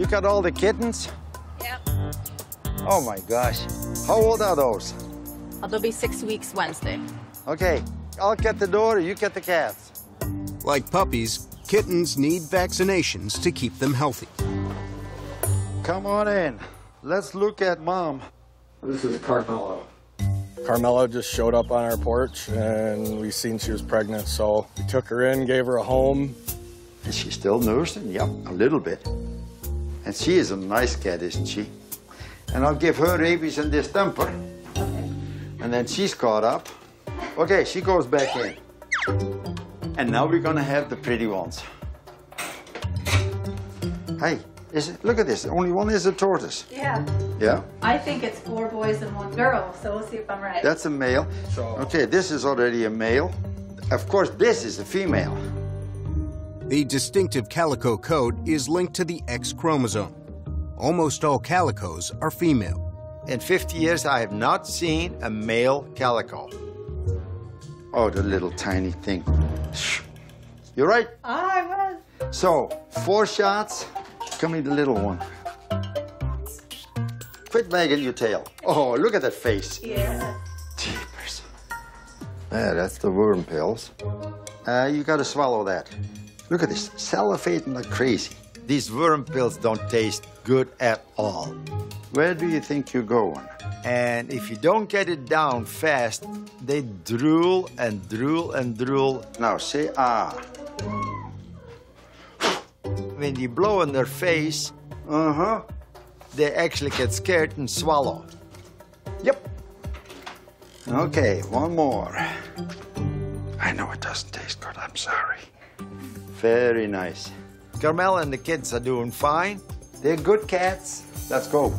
You got all the kittens? Yep. Oh my gosh. How old are those? Oh, they'll be six weeks Wednesday. Okay, I'll get the door, you get the cats. Like puppies, kittens need vaccinations to keep them healthy. Come on in. Let's look at mom. This is Carmelo. Carmela just showed up on our porch and we seen she was pregnant, so we took her in, gave her a home. Is she still nursing? Yep, a little bit. And she is a nice cat, isn't she? And I'll give her rabies and distemper. And then she's caught up. Okay, she goes back in. And now we're gonna have the pretty ones. Hey, is it, look at this. Only one is a tortoise. Yeah, Yeah, I think it's four boys and one girl, so we'll see if I'm right. that's a male. So. Okay, this is already a male. Of course, this is a female. The distinctive calico coat is linked to the X chromosome. Almost all calicos are female. In 50 years, I have not seen a male calico. Oh, the little tiny thing. You're right. I was. So, four shots. Come me the little one. Quit wagging your tail. Oh, look at that face. Yeah. Jeepers. Yeah, that's the worm pills. Uh, you gotta swallow that. Look at this, salivating like crazy. These worm pills don't taste good at all. Where do you think you're going? And if you don't get it down fast, they drool and drool and drool. Now say ah. When you blow in their face, uh huh, they actually get scared and swallow. Yep. Okay, one more. I know it doesn't taste good, I'm sorry. Very nice. Carmel and the kids are doing fine. They're good cats. Let's go.